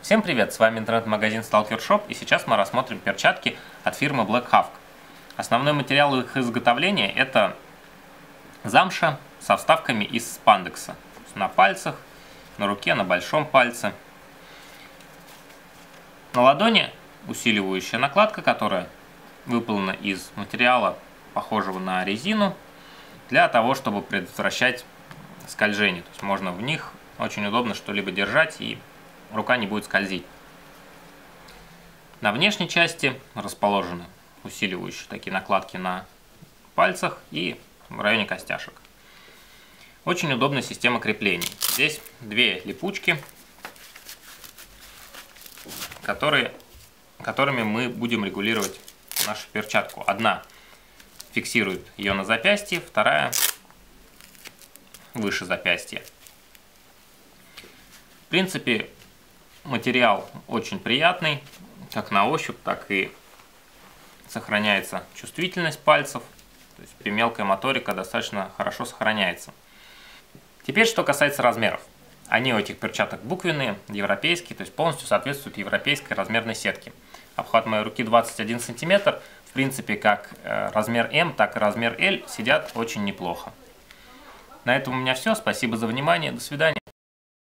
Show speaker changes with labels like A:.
A: Всем привет, с вами интернет-магазин Stalker Shop и сейчас мы рассмотрим перчатки от фирмы Black Hawk. Основной материал их изготовления это замша со вставками из спандекса. На пальцах, на руке, на большом пальце. На ладони усиливающая накладка, которая выполнена из материала, похожего на резину, для того, чтобы предотвращать скольжение. То есть можно в них очень удобно что-либо держать и рука не будет скользить. На внешней части расположены усиливающие такие накладки на пальцах и в районе костяшек. Очень удобная система креплений. Здесь две липучки, которые, которыми мы будем регулировать нашу перчатку. Одна фиксирует ее на запястье, вторая выше запястья. В принципе, материал очень приятный, как на ощупь, так и сохраняется чувствительность пальцев. То есть при мелкой моторика достаточно хорошо сохраняется. Теперь, что касается размеров. Они у этих перчаток буквенные, европейские, то есть полностью соответствуют европейской размерной сетке. Обхват моей руки 21 сантиметр. В принципе, как э, размер М, так и размер L сидят очень неплохо. На этом у меня все. Спасибо за внимание. До свидания.